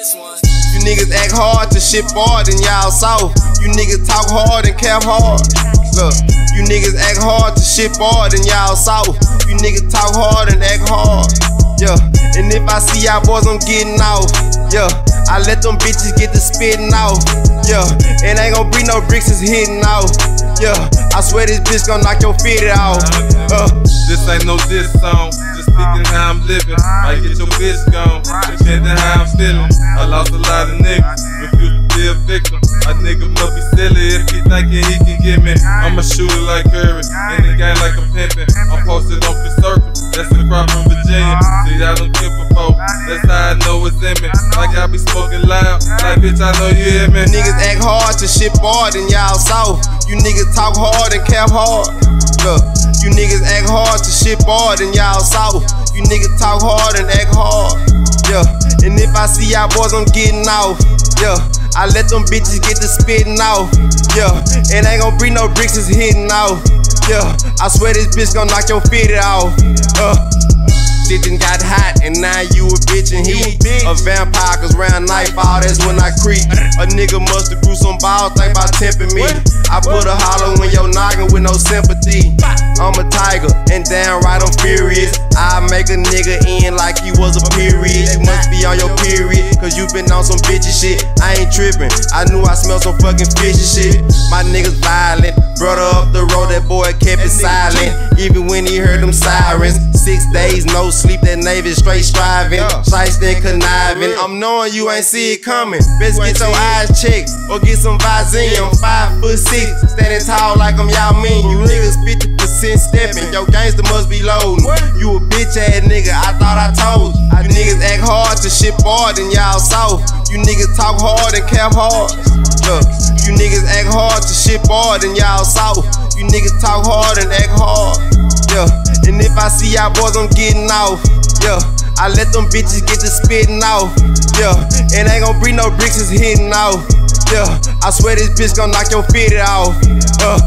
niggas act hard to shit hard and y'all soft. You niggas talk hard and cap hard. Look, you niggas act hard to shit hard and y'all soft. You niggas talk hard and act hard. Yeah, and if I see y'all boys, I'm getting off. Yeah, I let them bitches get the spitting out. Yeah, and ain't gon' be no bricks is hitting out. Yeah, I swear this bitch gon' knock your feet out. Uh. This ain't no diss song, just speaking how I'm living. Might get your bitch gone, depending how feeling. I lost a lot of niggas, refuse to be a victim. A nigga must be silly if he thinking he can get me. I'm a shooter like Curry, in the game like a pimpin'. I'm posted on the circle, that's the crop from Virginia. See, I don't kill before, that's how I know it's in me. Like I be smoking loud, like bitch, I know you hear me. Niggas act hard to shit hard and y'all soft. You niggas talk hard and cap hard. Look, you niggas act hard to shit hard and y'all south. You niggas talk hard and act hard. Yeah, and if I see y'all boys, I'm getting off. Yeah, I let them bitches get the spitting off. Yeah, and ain't gon' be no bricks is hitting off. Yeah, I swear this bitch gon' knock your feet off. Uh. Shit got hot, and now you a bitch and he a vampire, cause round nightfall, that's when I creep. A nigga musta grew some balls, think about temping me. I put a hollow in your noggin with no sympathy. I'm a tiger, and downright I'm furious. I make a nigga bitchy shit. I ain't tripping, I knew I smelled some fucking fishy shit. My niggas violent, brother up the road, that boy kept it silent. Even when he heard them sirens, six days, no sleep, that Navy straight striving, shiesty conniving. I'm knowing you ain't see it coming. Best get your eyes checked or get some Visine. I'm five foot six, standing tall like I'm Yao Ming. You niggas 50% stepping, your gangster must be loading. You a bitch ass nigga, I thought I told you. You niggas act hard to shit hard and y'all soft. You niggas talk hard and cap hard. Look, you niggas act hard to shit hard and y'all soft. You niggas talk hard and act hard. Yeah, and if I see y'all boys, I'm getting off. Yeah, I let them bitches get the spitting off. Yeah, and ain't gon' be no bricks is hitting off. Yeah, I swear this bitch gon' knock your feet off. Uh.